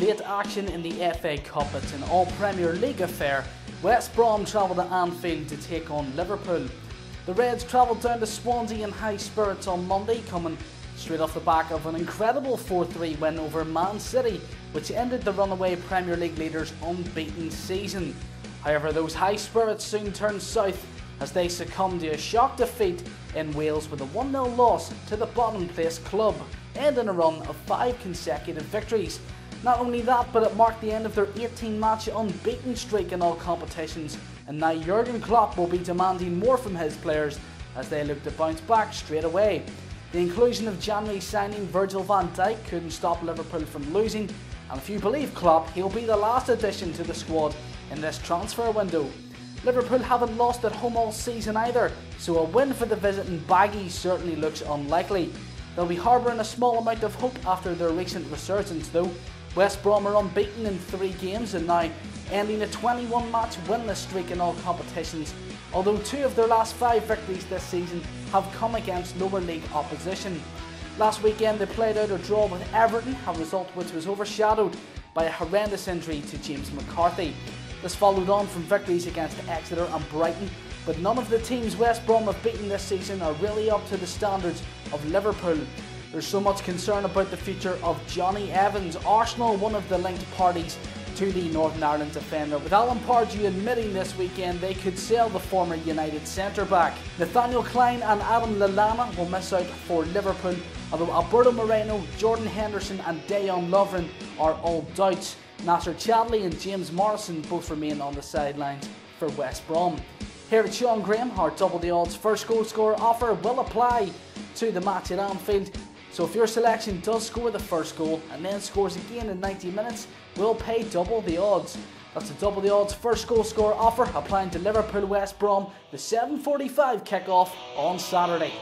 late action in the FA Cup. It's an all Premier League affair. West Brom travel to Anfield to take on Liverpool. The Reds travelled down to Swansea in high spirits on Monday, coming straight off the back of an incredible 4 3 win over Man City, which ended the runaway Premier League leaders' unbeaten season. However, those high spirits soon turned south as they succumbed to a shock defeat in Wales with a 1 0 loss to the bottom place club, ending a run of five consecutive victories. Not only that, but it marked the end of their 18 match unbeaten streak in all competitions, and now Jurgen Klopp will be demanding more from his players as they look to bounce back straight away. The inclusion of January signing Virgil van Dijk couldn't stop Liverpool from losing, and if you believe Klopp, he'll be the last addition to the squad in this transfer window. Liverpool haven't lost at home all season either, so a win for the visiting Baggies certainly looks unlikely. They'll be harbouring a small amount of hope after their recent resurgence though. West Brom are unbeaten in three games and now ending a 21 match winless streak in all competitions, although two of their last five victories this season have come against lower league opposition. Last weekend they played out a draw with Everton, a result which was overshadowed by a horrendous injury to James McCarthy. This followed on from victories against Exeter and Brighton, but none of the teams West Brom have beaten this season are really up to the standards of Liverpool. There's so much concern about the future of Jonny Evans, Arsenal one of the linked parties to the Northern Ireland defender, with Alan Pardew admitting this weekend they could sell the former United centre back. Nathaniel Clyne and Adam Lallana will miss out for Liverpool, although Alberto Moreno, Jordan Henderson, and Dejan Lovren are all doubts. Nacer Chadli and James Morrison both remain on the sidelines for West Brom. Here at Sean Graham, our double the odds first goal scorer offer will apply to the match at Anfield. So if your selection does score the first goal and then scores again in 90 minutes, we'll pay double the odds. That's a double the odds first goal score offer applying to Liverpool West Brom, the 7.45 kickoff on Saturday.